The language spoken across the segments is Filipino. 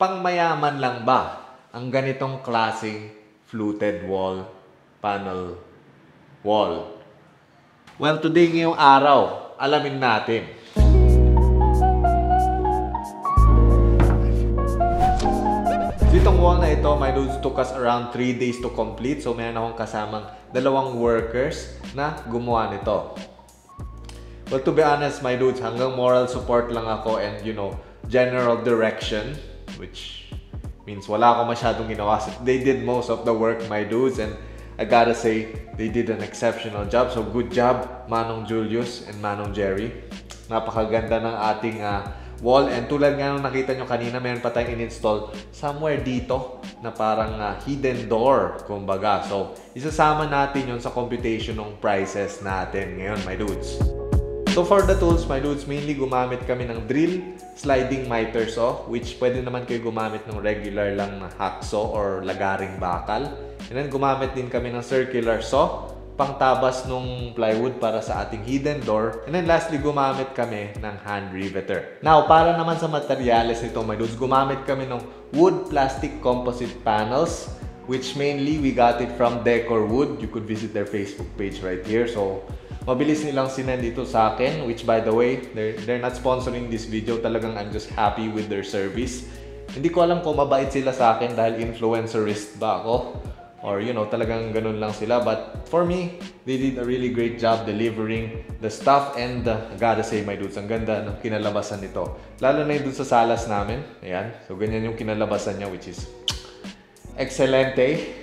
pangmayaman lang ba ang ganitong klaseng fluted wall panel wall? Well, today ngayong araw, alamin natin. Itong wall na ito, my dudes, took us around 3 days to complete. So, meron akong kasamang dalawang workers na gumawa nito. Well, to be honest, my dudes, hanggang moral support lang ako and, you know, general direction, which means wala ako masyadong ginawa. They did most of the work, my dudes, and I gotta say, they did an exceptional job. So, good job, Manong Julius and Manong Jerry. Napakaganda ng ating uh, wall. And tulad nga nung nakita nyo kanina, meron pa tayong in-install somewhere dito na parang uh, hidden door, kumbaga. So, isasama natin yon sa computation ng prices natin ngayon, my dudes. So for the tools, my dudes, mainly gumamit kami ng drill, sliding miter saw, which pwede naman kayo gumamit ng regular lang na hacksaw or lagaring bakal. And then gumamit din kami ng circular saw, pangtabas nung plywood para sa ating hidden door. And then lastly, gumamit kami ng hand riveter. Now, para naman sa materials nito, my dudes, gumamit kami ng wood plastic composite panels which mainly we got it from Decor Wood. You could visit their Facebook page right here. So, mabilis nilang sinend ito sa akin, which by the way, they're, they're not sponsoring this video. Talagang I'm just happy with their service. Hindi ko alam kung mabait sila sa akin dahil influencerist ba ako. Or, you know, talagang ganun lang sila. But for me, they did a really great job delivering the stuff and uh, gotta say, my dudes, ang ganda ng kinalabasan nito. Lalo na yung dun sa salas namin. Ayan. So, ganyan yung kinalabasan niya, which is excelente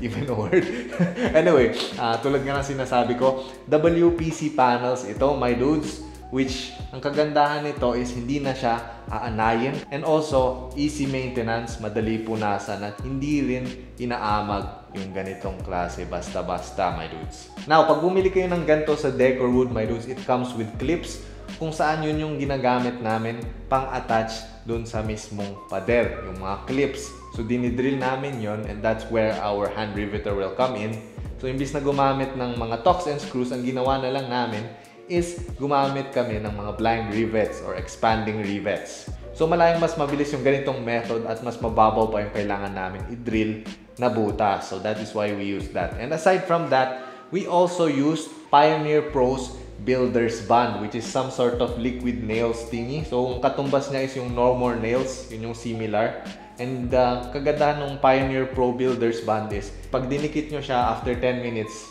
even a word? anyway, uh, tulad nga ng sinasabi ko, WPC panels ito, my dudes, which ang kagandahan nito is hindi na siya aanayin and also easy maintenance, madali punasan at hindi rin inaamag yung ganitong klase basta-basta, my dudes. Now, pag bumili kayo ng ganito sa Decor Wood, my dudes, it comes with clips kung saan yun yung ginagamit namin pang-attach dun sa mismong pader, yung mga clips. So, dinidrill namin yon and that's where our hand riveter will come in. So, imbis na gumamit ng mga tocks and screws, ang ginawa na lang namin is gumamit kami ng mga blind rivets or expanding rivets. So, malayang mas mabilis yung ganitong method at mas mababaw pa yung kailangan namin i-drill na butas. So, that is why we use that. And aside from that, we also used Pioneer Pro's builder's band which is some sort of liquid nails thingy. So, ang katumbas niya is yung no more nails, yun yung similar. And uh, kagandahan ng Pioneer Pro Builders Band is, pag dinikit nyo siya after 10 minutes,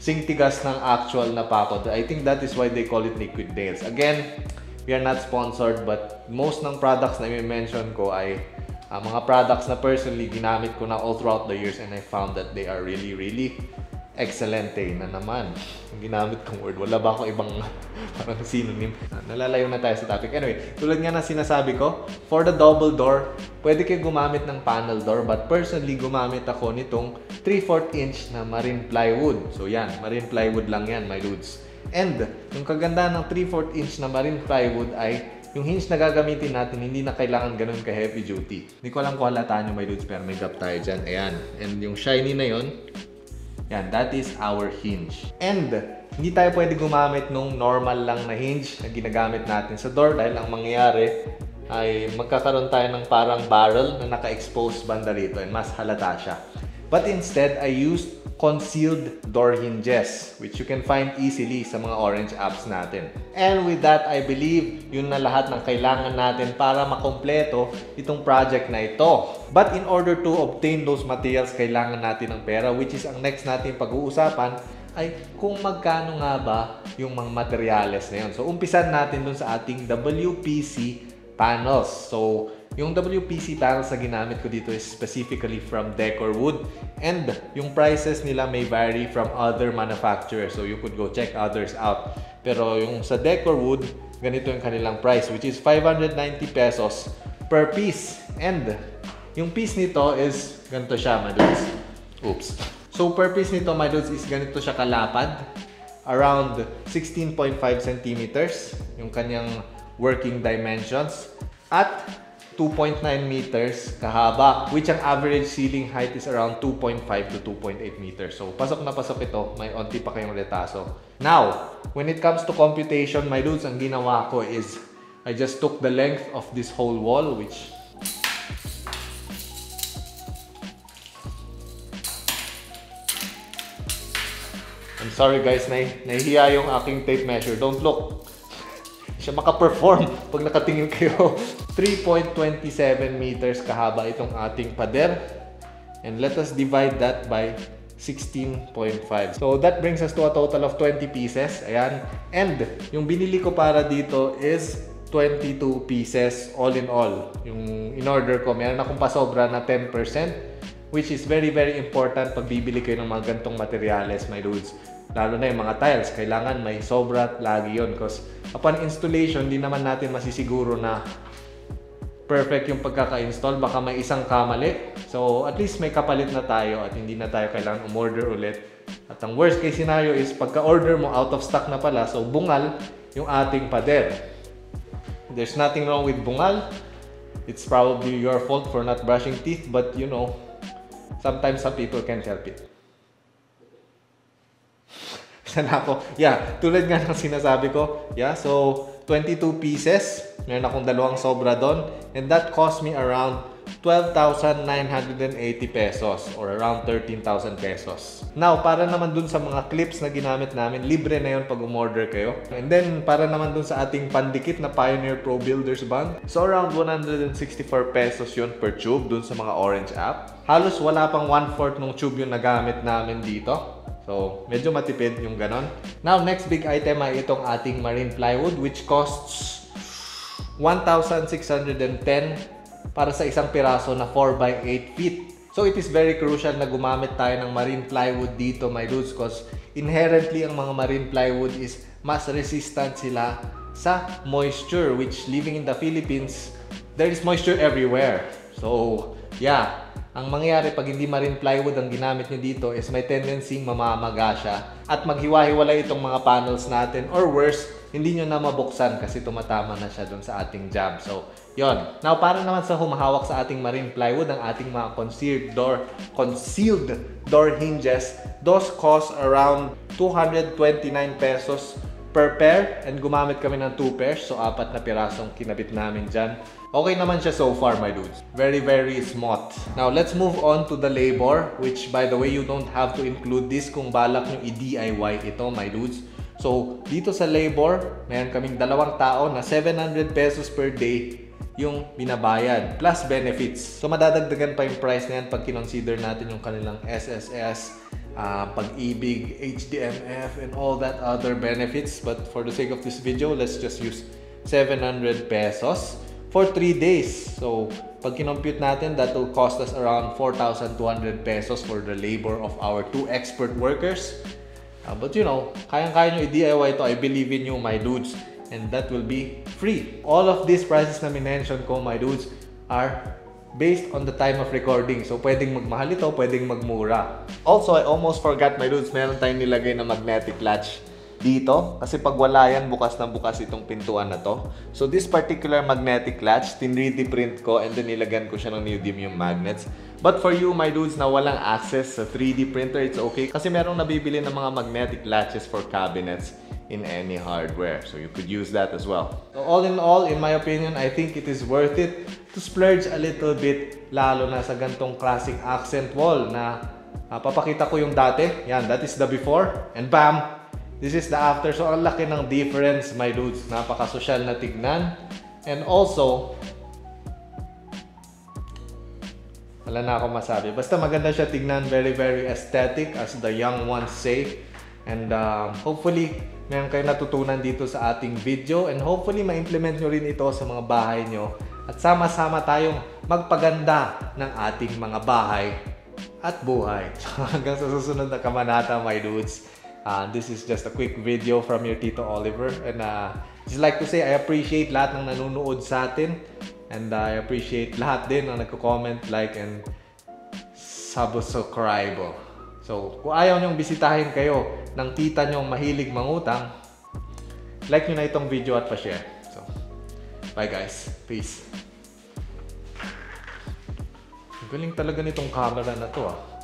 sing tigas ng actual na pakod. I think that is why they call it liquid nails. Again, we are not sponsored but most ng products na i-mention ko ay uh, mga products na personally ginamit ko na all throughout the years and I found that they are really, really Excelente na naman. Ang ginamit kong word. Wala ba ako ibang parang synonym? Nalalayo na tayo sa topic. Anyway, tulad nga na sinasabi ko, for the double door, pwede kayo gumamit ng panel door. But personally, gumamit ako nitong 3-4 inch na marine plywood. So yan, marine plywood lang yan, my dudes. And, yung kaganda ng 3-4 inch na marine plywood ay yung hinge na gagamitin natin, hindi na kailangan ganun ka heavy duty. Hindi ko alam kung halataan nyo, my dudes, pero may gap tayo dyan. Ayan. And yung shiny na yon yan, that is our hinge. And, hindi tayo pwede gumamit nung normal lang na hinge na ginagamit natin sa door dahil ang mangyayari ay magkakaroon tayo ng parang barrel na naka-expose banda rito and mas halata siya. But instead, I used concealed door hinges which you can find easily sa mga orange apps natin. And with that, I believe yun na lahat ng kailangan natin para makompleto itong project na ito. But in order to obtain those materials, kailangan natin ng pera which is ang next natin pag-uusapan ay kung magkano nga ba yung mga materials na yun. So, umpisan natin dun sa ating WPC panels. So, yung WPC panels na ginamit ko dito is specifically from Decor Wood and yung prices nila may vary from other manufacturers so you could go check others out. Pero yung sa Decor Wood, ganito yung kanilang price which is 590 pesos per piece. And yung piece nito is ganito siya, my dudes. Oops. So per piece nito, my dudes, is ganito siya kalapad. Around 16.5 centimeters yung kanyang working dimensions. At 2.9 meters kahaba, which ang average ceiling height is around 2.5 to 2.8 meters. So, pasok na pasok ito, may onti pa kayong retaso. Now, when it comes to computation, my dudes, ang ginawa ko is I just took the length of this whole wall, which I'm sorry guys, na nahihiya yung aking tape measure. Don't look. Siya makaperform pag nakatingin kayo. 3.27 meters kahaba itong ating pader. And let us divide that by 16.5. So that brings us to a total of 20 pieces. Ayan. And yung binili ko para dito is 22 pieces all in all. Yung in order ko, meron akong pasobra na 10% which is very very important pag bibili kayo ng mga gantong materyales, my dudes. Lalo na yung mga tiles, kailangan may sobra lagi yon because upon installation, di naman natin masisiguro na perfect yung pagkaka-install. Baka may isang kamali. So, at least may kapalit na tayo at hindi na tayo kailangan umorder ulit. At ang worst case scenario is pagka-order mo out of stock na pala, so bungal yung ating pader. There's nothing wrong with bungal. It's probably your fault for not brushing teeth, but you know, sometimes some people can't help it. Sana ako. Yeah, tulad nga ng sinasabi ko. Yeah, so 22 pieces. Meron akong dalawang sobra doon. And that cost me around 12,980 pesos or around 13,000 pesos. Now, para naman dun sa mga clips na ginamit namin, libre na yon pag umorder kayo. And then, para naman dun sa ating pandikit na Pioneer Pro Builders Band, so around 164 pesos yun per tube dun sa mga orange app. Halos wala pang 1/4 ng tube yung nagamit namin dito. So, medyo matipid yung ganon. Now, next big item ay itong ating marine plywood which costs 1,610 para sa isang piraso na 4x8 feet. So, it is very crucial na gumamit tayo ng marine plywood dito, my dudes, because inherently ang mga marine plywood is mas resistant sila sa moisture which living in the Philippines, there is moisture everywhere. So, yeah, ang mangyayari pag hindi marine plywood ang ginamit nyo dito is may tendency mamamaga siya at maghiwa-hiwalay itong mga panels natin or worse, hindi nyo na mabuksan kasi tumatama na siya dun sa ating jam. So, yon. Now, para naman sa humahawak sa ating marine plywood, ang ating mga concealed door, concealed door hinges, those cost around 229 pesos per pair and gumamit kami ng 2 pairs so apat na pirasong kinabit namin dyan. Okay naman siya so far my dudes. Very very smooth. Now let's move on to the labor which by the way you don't have to include this kung balak nyo i-DIY ito my dudes. So dito sa labor, meron kaming dalawang tao na 700 pesos per day yung binabayad plus benefits. So madadagdagan pa yung price na yan pag kinonsider natin yung kanilang SSS, uh, pag-ibig, HDMF, and all that other benefits. But for the sake of this video, let's just use 700 pesos for 3 days. So, pag kinompute natin, that will cost us around 4,200 pesos for the labor of our two expert workers. Uh, but you know, kayang-kaya nyo i-DIY ito. I believe in you, my dudes. And that will be free. All of these prices na minention ko, my dudes, are based on the time of recording. So, pwedeng magmahal ito, pwedeng magmura. Also, I almost forgot, my dudes, meron tayong nilagay na magnetic latch dito. Kasi pag wala yan bukas na bukas itong pintuan na to. So this particular magnetic latch tin 3D print ko and then nilagyan ko siya ng neodymium magnets. But for you my dudes na walang access sa 3D printer it's okay. Kasi merong nabibili ng mga magnetic latches for cabinets in any hardware. So you could use that as well. So all in all in my opinion I think it is worth it to splurge a little bit lalo na sa gantong classic accent wall na uh, papakita ko yung dati. Yan that is the before. And bam This is the after. So, ang laki ng difference, my dudes. Napaka-social na tignan. And also, wala na ako masabi. Basta maganda siya tignan. Very, very aesthetic as the young ones say. And uh, hopefully, meron kayo natutunan dito sa ating video. And hopefully, ma-implement nyo rin ito sa mga bahay nyo. At sama-sama tayong magpaganda ng ating mga bahay at buhay. Hanggang sa susunod na kamanata, my dudes. Uh, this is just a quick video from your Tito Oliver. And uh, just like to say, I appreciate lahat ng nanonood sa atin. And uh, I appreciate lahat din ng nagko-comment, like, and subscribe. So, kung ayaw nyong bisitahin kayo ng tita nyong mahilig mangutang, like nyo na itong video at pa-share. So, bye guys. Peace. Galing talaga nitong camera na to ah.